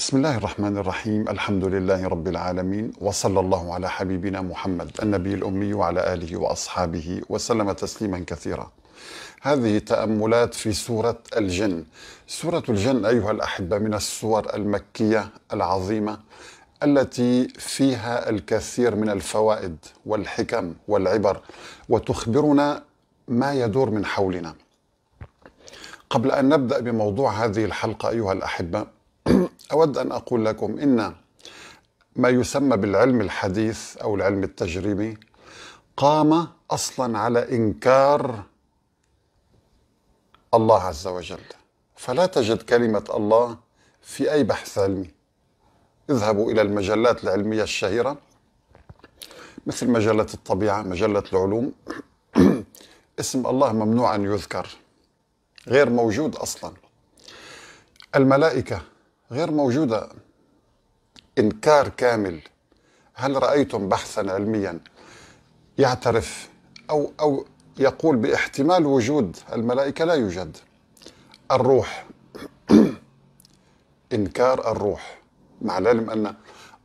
بسم الله الرحمن الرحيم الحمد لله رب العالمين وصلى الله على حبيبنا محمد النبي الأمي وعلى آله وأصحابه وسلم تسليما كثيرا هذه تأملات في سورة الجن سورة الجن أيها الأحبة من السور المكية العظيمة التي فيها الكثير من الفوائد والحكم والعبر وتخبرنا ما يدور من حولنا قبل أن نبدأ بموضوع هذه الحلقة أيها الأحبة أود أن أقول لكم إن ما يسمى بالعلم الحديث أو العلم التجريبي قام أصلا على إنكار الله عز وجل. فلا تجد كلمة الله في أي بحث علمي. اذهبوا إلى المجلات العلمية الشهيرة مثل مجلة الطبيعة مجلة العلوم. اسم الله ممنوع أن يذكر غير موجود أصلا. الملائكة غير موجودة. إنكار كامل. هل رأيتم بحثا علميا يعترف أو أو يقول باحتمال وجود الملائكة؟ لا يوجد. الروح. إنكار الروح. مع العلم أن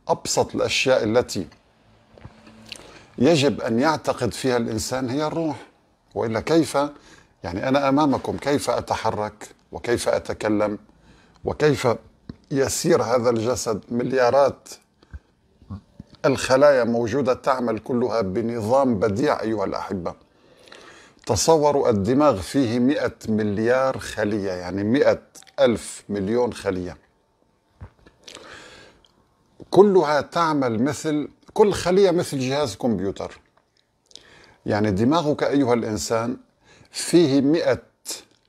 أبسط الأشياء التي يجب أن يعتقد فيها الإنسان هي الروح. وإلا كيف؟ يعني أنا أمامكم كيف أتحرك؟ وكيف أتكلم؟ وكيف يسير هذا الجسد مليارات الخلايا موجودة تعمل كلها بنظام بديع أيها الأحبة. تصوروا الدماغ فيه مئة مليار خلية يعني مئة ألف مليون خلية. كلها تعمل مثل كل خلية مثل جهاز كمبيوتر. يعني دماغك أيها الإنسان فيه مئة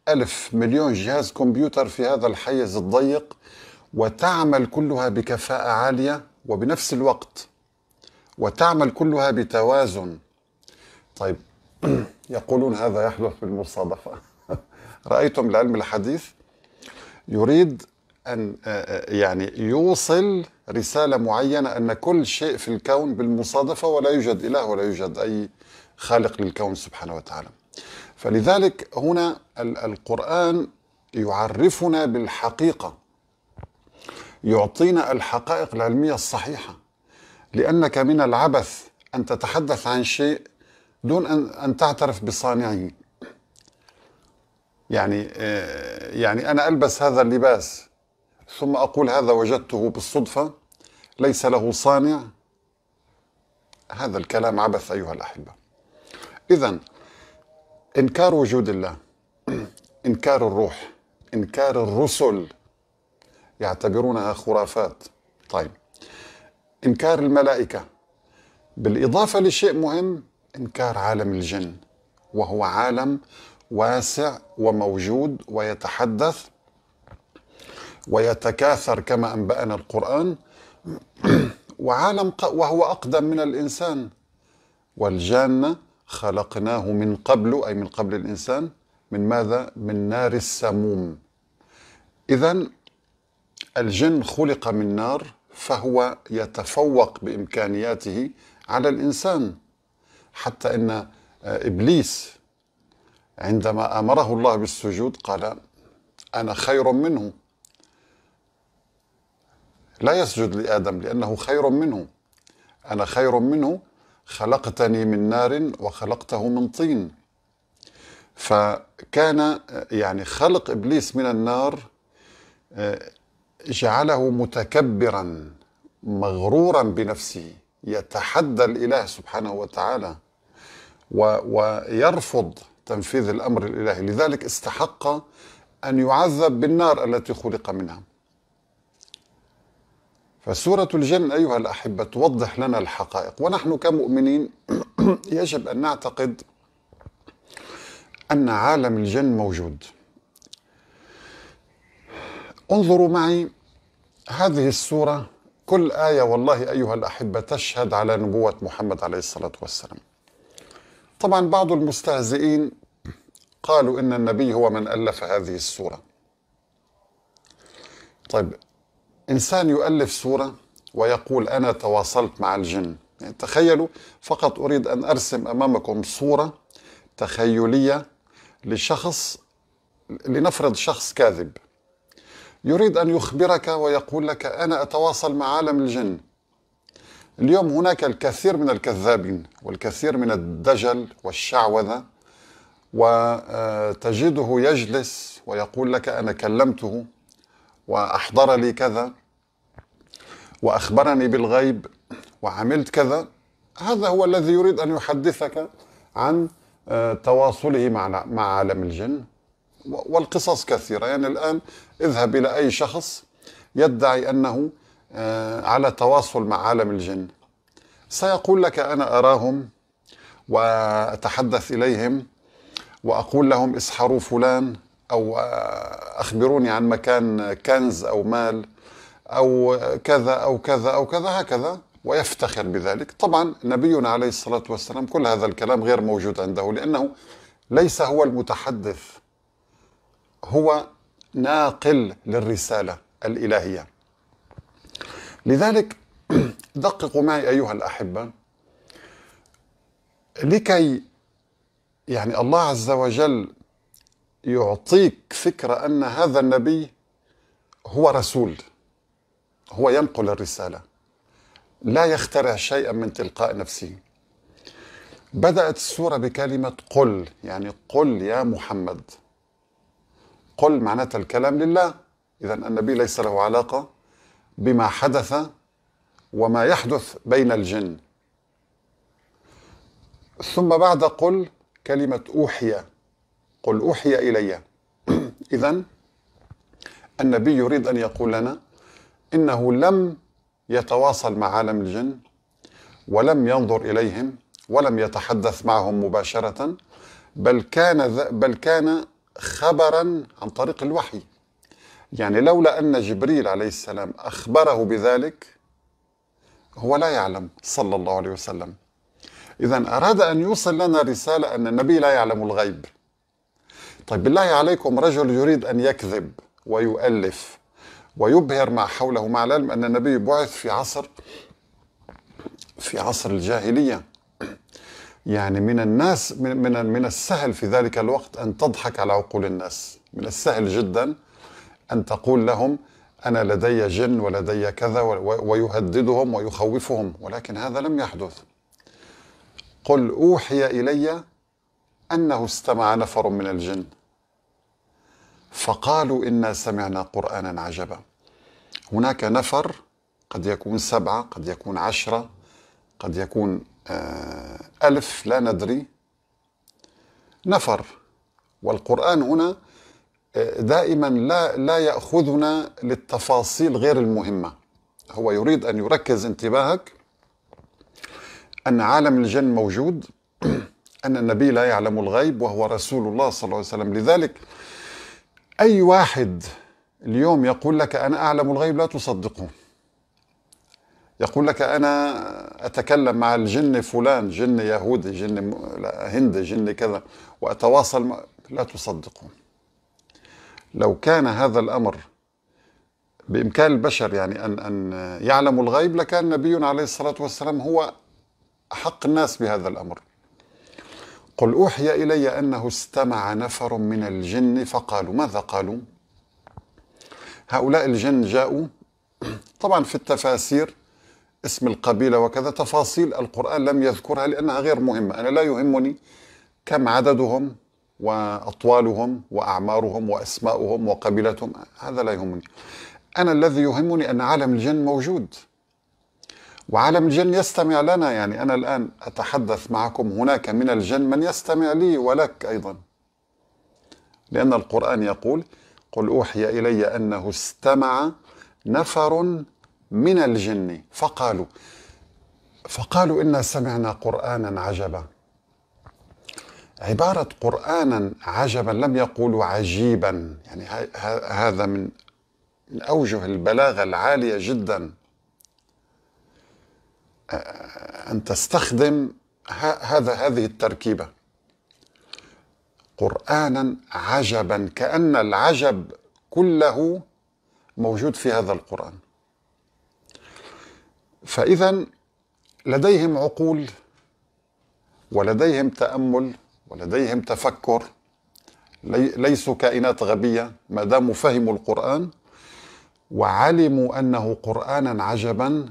ألف مليون جهاز كمبيوتر في هذا الحيز الضيق وتعمل كلها بكفاءة عالية وبنفس الوقت وتعمل كلها بتوازن. طيب يقولون هذا يحدث بالمصادفة رأيتم العلم الحديث؟ يريد أن يعني يوصل رسالة معينة أن كل شيء في الكون بالمصادفة ولا يوجد إله ولا يوجد أي خالق للكون سبحانه وتعالى. فلذلك هنا القرآن يعرفنا بالحقيقة يعطينا الحقائق العلمية الصحيحة. لأنك من العبث أن تتحدث عن شيء دون أن أن تعترف بصانعه. يعني يعني أنا ألبس هذا اللباس ثم أقول هذا وجدته بالصدفة ليس له صانع. هذا الكلام عبث أيها الأحبة. إذا إنكار وجود الله إنكار الروح إنكار الرسل. يعتبرونها خرافات. طيب. إنكار الملائكة. بالإضافة لشيء مهم إنكار عالم الجن وهو عالم واسع وموجود ويتحدث ويتكاثر كما أنبأنا القرآن وعالم وهو أقدم من الإنسان. والجان خلقناه من قبل أي من قبل الإنسان من ماذا؟ من نار السموم. إذا الجن خلق من نار فهو يتفوق بإمكانياته على الإنسان. حتى إن إبليس عندما أمره الله بالسجود قال أنا خير منه. لا يسجد لآدم لأنه خير منه. أنا خير منه خلقتني من نار وخلقته من طين. فكان يعني خلق إبليس من النار جعله متكبرا مغرورا بنفسه يتحدى الإله سبحانه وتعالى ويرفض تنفيذ الأمر الإلهي. لذلك استحق أن يعذب بالنار التي خلق منها. فسورة الجن أيها الأحبة توضح لنا الحقائق. ونحن كمؤمنين يجب أن نعتقد أن عالم الجن موجود. انظروا معي هذه السورة كل آية والله أيها الأحبة تشهد على نبوة محمد عليه الصلاة والسلام. طبعا بعض المستهزئين قالوا إن النبي هو من ألف هذه السورة. طيب إنسان يؤلف سورة ويقول أنا تواصلت مع الجن. يعني تخيلوا فقط أريد أن أرسم أمامكم صورة تخيلية لشخص لنفرض شخص كاذب. يريد أن يخبرك ويقول لك أنا أتواصل مع عالم الجن. اليوم هناك الكثير من الكذابين والكثير من الدجل والشعوذة وتجده يجلس ويقول لك أنا كلمته. وأحضر لي كذا وأخبرني بالغيب وعملت كذا. هذا هو الذي يريد أن يحدثك عن آه، تواصله مع مع عالم الجن. والقصص كثيرة. يعني الآن اذهب إلى أي شخص يدعي أنه آه، على تواصل مع عالم الجن. سيقول لك أنا أراهم وأتحدث إليهم وأقول لهم اسحروا فلان أو آه، أخبروني عن مكان كنز أو مال أو كذا أو كذا أو كذا هكذا ويفتخر بذلك. طبعا نبينا عليه الصلاة والسلام كل هذا الكلام غير موجود عنده لأنه ليس هو المتحدث هو ناقل للرسالة الإلهية. لذلك دققوا معي أيها الأحبة لكي يعني الله عز وجل يعطيك فكرة أن هذا النبي هو رسول هو ينقل الرسالة. لا يخترع شيئا من تلقاء نفسه. بدأت السورة بكلمة قل يعني قل يا محمد. قل معناتها الكلام لله. إذا النبي ليس له علاقة بما حدث وما يحدث بين الجن. ثم بعد قل كلمة أوحي. قل أوحي إلي. إذا النبي يريد أن يقول لنا إنه لم يتواصل مع عالم الجن ولم ينظر إليهم ولم يتحدث معهم مباشرة بل كان بل كان خبرا عن طريق الوحي. يعني لولا أن جبريل عليه السلام أخبره بذلك هو لا يعلم صلى الله عليه وسلم. اذا أراد أن يوصل لنا رسالة أن النبي لا يعلم الغيب. طيب بالله عليكم رجل يريد أن يكذب ويؤلف ويبهر ما حوله مع العلم أن النبي بعث في عصر في عصر الجاهلية. يعني من الناس من من من السهل في ذلك الوقت أن تضحك على عقول الناس. من السهل جدا أن تقول لهم أنا لدي جن ولدي كذا ويهددهم ويخوفهم ولكن هذا لم يحدث. قل أوحي إلي أنه استمع نفر من الجن. فقالوا إنا سمعنا قرآنا عجبا. هناك نفر قد يكون سبعة قد يكون عشرة قد يكون آه، ألف لا ندري. نفر. والقرآن هنا آه، دائما لا لا يأخذنا للتفاصيل غير المهمة. هو يريد أن يركز انتباهك. أن عالم الجن موجود. أن النبي لا يعلم الغيب وهو رسول الله صلى الله عليه وسلم. لذلك أي واحد اليوم يقول لك أنا أعلم الغيب لا تصدقه. يقول لك أنا أتكلم مع الجن فلان جن يهودي جن هندي جن كذا وأتواصل مع لا تصدقوا لو كان هذا الأمر بإمكان البشر يعني أن أن يعلموا الغيب لكان نبينا عليه الصلاة والسلام هو أحق الناس بهذا الأمر. قل أوحي إلي أنه استمع نفر من الجن فقالوا ماذا قالوا؟ هؤلاء الجن جاءوا طبعا في التفاسير اسم القبيلة وكذا تفاصيل القرآن لم يذكرها لأنها غير مهمة. أنا لا يهمني كم عددهم وأطوالهم وأعمارهم وأسماؤهم وقبيلتهم هذا لا يهمني. أنا الذي يهمني أن عالم الجن موجود. وعالم الجن يستمع لنا. يعني أنا الآن أتحدث معكم هناك من الجن من يستمع لي ولك أيضا. لأن القرآن يقول قل أوحي إلي أنه استمع نفر من الجن. فقالوا فقالوا إنا سمعنا قرآنا عجبا. عبارة قرآنا عجبا لم يقولوا عجيبا. يعني هذا من من أوجه البلاغة العالية جدا. أن تستخدم هذا هذه التركيبة. قرآنا عجبا كأن العجب كله موجود في هذا القرآن. فإذا لديهم عقول ولديهم تأمل ولديهم تفكر. ليسوا كائنات غبية ما داموا فهموا القرآن وعلموا أنه قرانا عجبا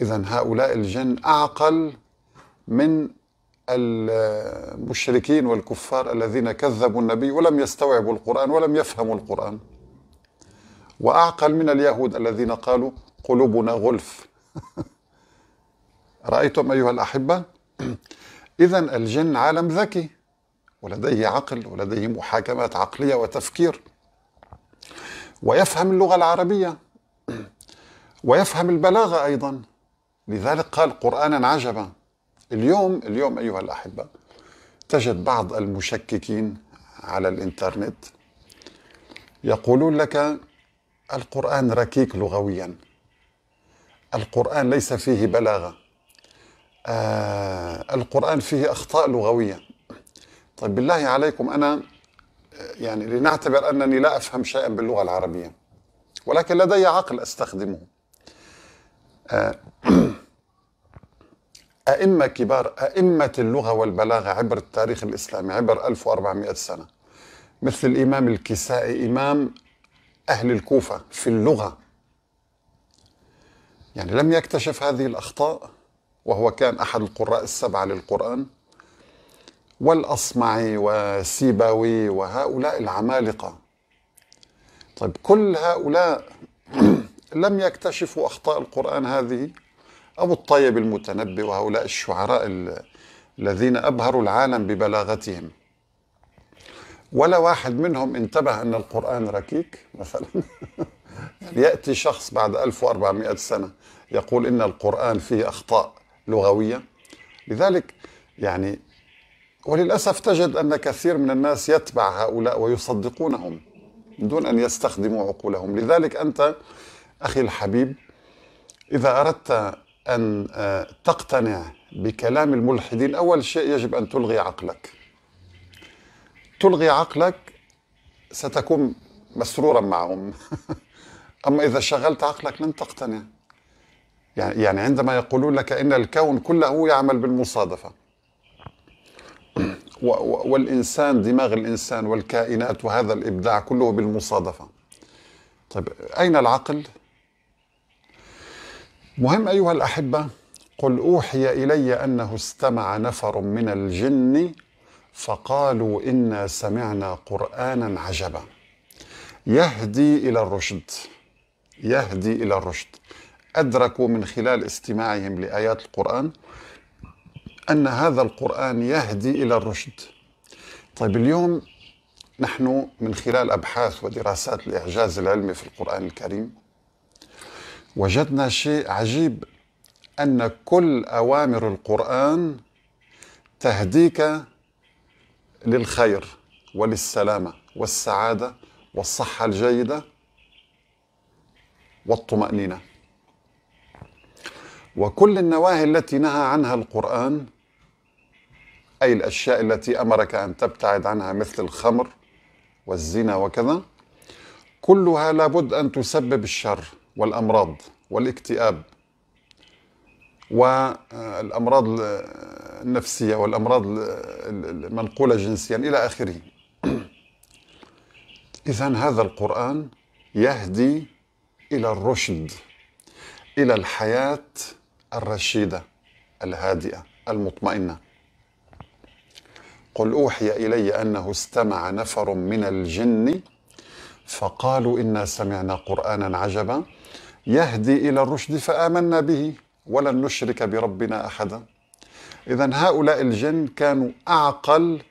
اذا هؤلاء الجن أعقل من المشركين والكفار الذين كذبوا النبي ولم يستوعبوا القرآن ولم يفهموا القرآن. وأعقل من اليهود الذين قالوا قلوبنا غلف. رأيتم أيها الأحبة؟ اذا الجن عالم ذكي ولديه عقل ولديه محاكمات عقلية وتفكير. ويفهم اللغة العربية. ويفهم البلاغة أيضا. لذلك قال قرآنا عجبا. اليوم اليوم أيها الأحبة تجد بعض المشككين على الإنترنت يقولون لك القرآن ركيك لغويا. القرآن ليس فيه بلاغة. آه القرآن فيه أخطاء لغوية. طيب بالله عليكم أنا يعني لنعتبر أنني لا أفهم شيئا باللغة العربية ولكن لدي عقل أستخدمه. آه، أئمة كبار أئمة اللغة والبلاغة عبر التاريخ الإسلامي عبر 1400 سنة. مثل الإمام الكسائي إمام أهل الكوفة في اللغة. يعني لم يكتشف هذه الأخطاء وهو كان أحد القراء السبعة للقرآن. والأصمعي وسيباوي وهؤلاء العمالقة. طيب كل هؤلاء لم يكتشفوا أخطاء القرآن هذه؟ أبو الطيب المتنبي وهؤلاء الشعراء الذين أبهروا العالم ببلاغتهم. ولا واحد منهم انتبه أن القرآن ركيك مثلا. يعني يأتي شخص بعد 1400 سنة يقول إن القرآن فيه أخطاء لغوية. لذلك يعني وللأسف تجد أن كثير من الناس يتبع هؤلاء ويصدقونهم دون أن يستخدموا عقولهم. لذلك أنت أخي الحبيب إذا أردت أن آه، تقتنع بكلام الملحدين. أول شيء يجب أن تلغي عقلك. تلغي عقلك ستكون مسرورا معهم. أما إذا شغلت عقلك لن تقتنع. يعني يعني عندما يقولون لك إن الكون كله يعمل بالمصادفة. والإنسان دماغ الإنسان والكائنات وهذا الإبداع كله بالمصادفة. طيب أين العقل؟ مهم أيها الأحبة قل أوحي إلي أنه استمع نفر من الجن فقالوا إنا سمعنا قرآنا عجبا. يهدي إلى الرشد يهدي إلى الرشد. أدركوا من خلال استماعهم لآيات القرآن أن هذا القرآن يهدي إلى الرشد. طيب اليوم نحن من خلال أبحاث ودراسات الإعجاز العلمي في القرآن الكريم وجدنا شيء عجيب أن كل أوامر القرآن تهديك للخير وللسلامة والسعادة والصحة الجيدة والطمأنينة. وكل النواهي التي نهى عنها القرآن أي الأشياء التي أمرك أن تبتعد عنها مثل الخمر والزنا وكذا كلها لابد أن تسبب الشر. والأمراض والاكتئاب والأمراض النفسية والأمراض المنقولة جنسيا إلى آخره. إذا هذا القرآن يهدي إلى الرشد إلى الحياة الرشيدة الهادئة المطمئنة. قل أوحي إلي أنه استمع نفر من الجن فقالوا إنا سمعنا قرآنا عجبا. يهدي إلى الرشد فآمنا به ولن نشرك بربنا أحدا. إذا هؤلاء الجن كانوا أعقل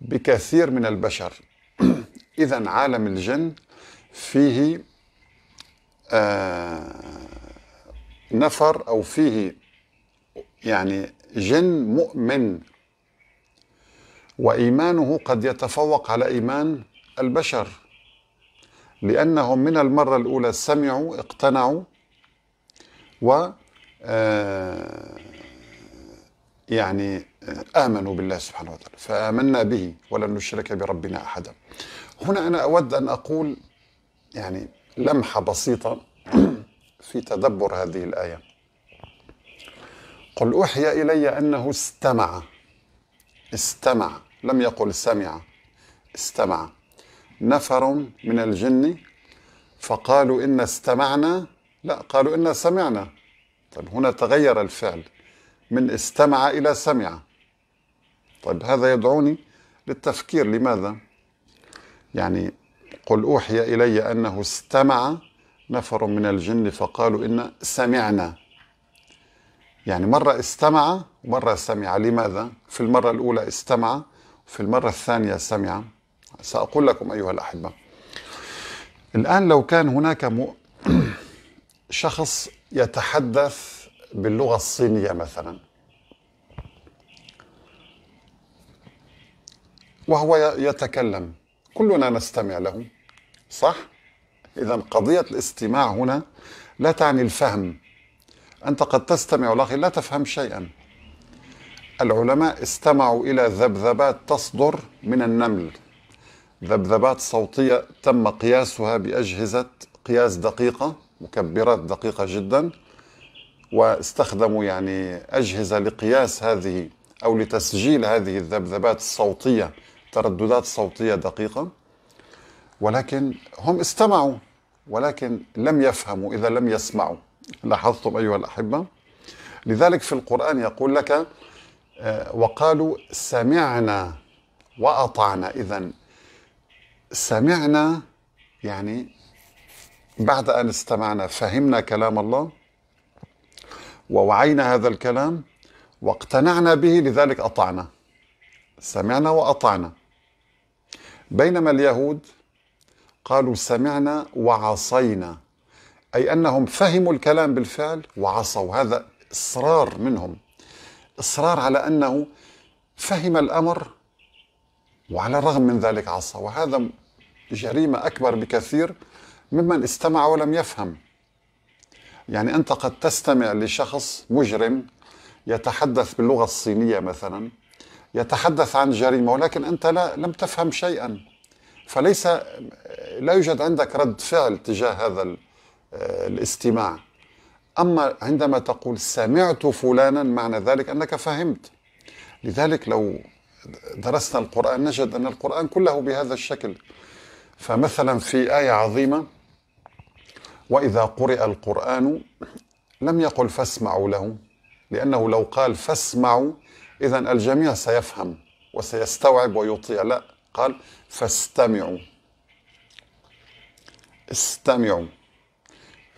بكثير من البشر. إذا عالم الجن فيه آه نفر أو فيه يعني جن مؤمن. وإيمانه قد يتفوق على إيمان البشر. لأنهم من المرة الأولى سمعوا اقتنعوا و آه، يعني آه، آمنوا بالله سبحانه وتعالى. فآمنا به ولن نشرك بربنا أحدا. هنا أنا أود أن أقول يعني لمحة بسيطة في تدبر هذه الآية. قل أوحي إلي أنه استمع استمع لم يقل سمع استمع. نفر من الجن فقالوا إن استمعنا. لا قالوا إن سمعنا. طيب هنا تغير الفعل. من استمع إلى سمع. طيب هذا يدعوني للتفكير. لماذا؟ يعني قل أوحي إلي أنه استمع نفر من الجن فقالوا إن سمعنا. يعني مرة استمع ومرة سمع. لماذا؟ في المرة الأولى استمع وفي المرة الثانية سمع. سأقول لكم أيها الأحبة الآن لو كان هناك. شخص يتحدث باللغة الصينية مثلا وهو يتكلم كلنا نستمع له صح؟ إذا قضية الاستماع هنا لا تعني الفهم أنت قد تستمع لكن لا تفهم شيئا العلماء استمعوا إلى ذبذبات تصدر من النمل ذبذبات صوتية تم قياسها بأجهزة قياس دقيقة مكبرات دقيقة جدا واستخدموا يعني أجهزة لقياس هذه أو لتسجيل هذه الذبذبات الصوتية ترددات صوتية دقيقة. ولكن هم استمعوا ولكن لم يفهموا إذا لم يسمعوا. لاحظتم أيها الأحبة؟ لذلك في القرآن يقول لك آه، وقالوا سمعنا وأطعنا إذا سمعنا يعني بعد أن استمعنا فهمنا كلام الله ووعينا هذا الكلام واقتنعنا به لذلك أطعنا. سمعنا وأطعنا. بينما اليهود قالوا سمعنا وعصينا أي أنهم فهموا الكلام بالفعل وعصوا. هذا إصرار منهم. إصرار على أنه فهم الأمر وعلى الرغم من ذلك عصى وهذا جريمة أكبر بكثير ممن استمع ولم يفهم. يعني أنت قد تستمع لشخص مجرم يتحدث باللغة الصينية مثلا يتحدث عن جريمة ولكن أنت لا لم تفهم شيئا. فليس لا يوجد عندك رد فعل تجاه هذا الاستماع. أما عندما تقول سمعت فلانا معنى ذلك أنك فهمت. لذلك لو درسنا القرآن نجد أن القرآن كله بهذا الشكل. فمثلا في آية عظيمة وإذا قرئ القرآن لم يقل فاسمعوا له لأنه لو قال فاسمعوا إذا الجميع سيفهم وسيستوعب ويطيع. لا قال فاستمعوا. استمعوا.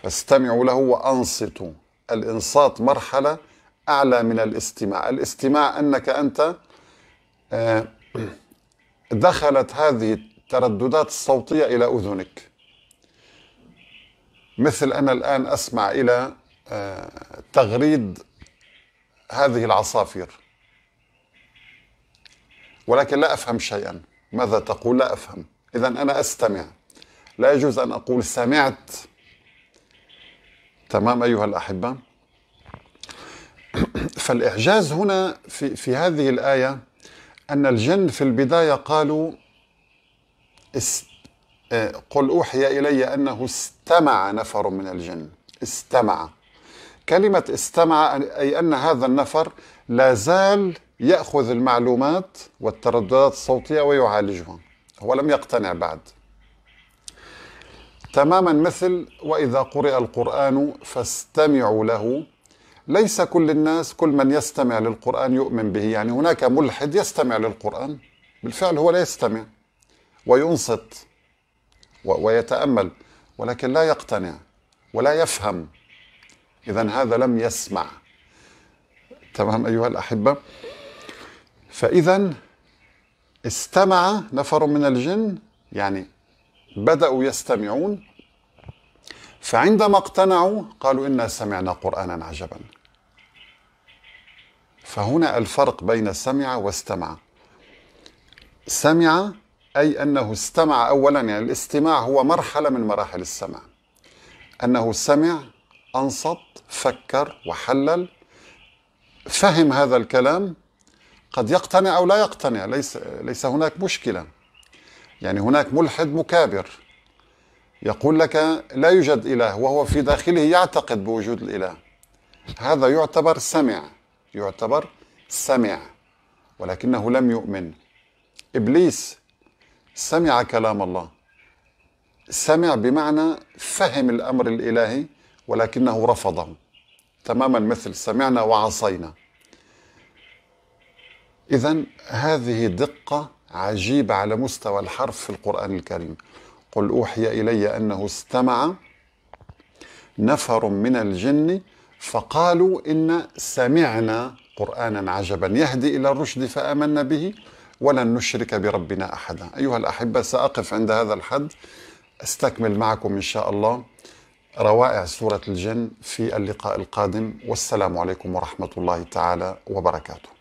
فاستمعوا له وأنصتوا. الإنصات مرحلة أعلى من الاستماع. الاستماع أنك أنت آه، دخلت هذه الترددات الصوتية إلى أذنك. مثل أنا الآن أسمع إلى آه، تغريد هذه العصافير. ولكن لا أفهم شيئا. ماذا تقول؟ لا أفهم. اذا أنا أستمع. لا يجوز أن أقول سمعت. تمام أيها الأحبة. فالإعجاز هنا في, في هذه الآية أن الجن في البداية قالوا است قل أوحي إلي أنه استمع نفر من الجن. استمع. كلمة استمع أي أن هذا النفر لا زال يأخذ المعلومات والترددات الصوتية ويعالجها. هو لم يقتنع بعد. تماما مثل وإذا قرئ القرآن فاستمعوا له ليس كل الناس كل من يستمع للقرآن يؤمن به. يعني هناك ملحد يستمع للقرآن بالفعل هو لا يستمع وينصت ويتأمل ولكن لا يقتنع ولا يفهم. اذا هذا لم يسمع. تمام أيها الأحبة؟ فاذا استمع نفر من الجن يعني بدأوا يستمعون فعندما اقتنعوا قالوا إنا سمعنا قرآنا عجبا. فهنا الفرق بين سمع واستمع. سمع أي أنه استمع أولا يعني الاستماع هو مرحلة من مراحل السمع. أنه سمع أنصت فكر وحلل فهم هذا الكلام قد يقتنع أو لا يقتنع ليس, ليس هناك مشكلة. يعني هناك ملحد مكابر يقول لك لا يوجد إله وهو في داخله يعتقد بوجود الإله. هذا يعتبر سمع. يعتبر سمع ولكنه لم يؤمن. إبليس سمع كلام الله. سمع بمعنى فهم الأمر الإلهي ولكنه رفضه. تماما مثل سمعنا وعصينا. إذا هذه دقة عجيبة على مستوى الحرف في القرآن الكريم. قل أوحي إلي أنه استمع نفر من الجن فقالوا إن سمعنا قرآنا عجبا يهدي إلى الرشد فآمنا به ولن نشرك بربنا أحدا. أيها الأحبة سأقف عند هذا الحد. أستكمل معكم إن شاء الله روائع سورة الجن في اللقاء القادم. والسلام عليكم ورحمة الله تعالى وبركاته.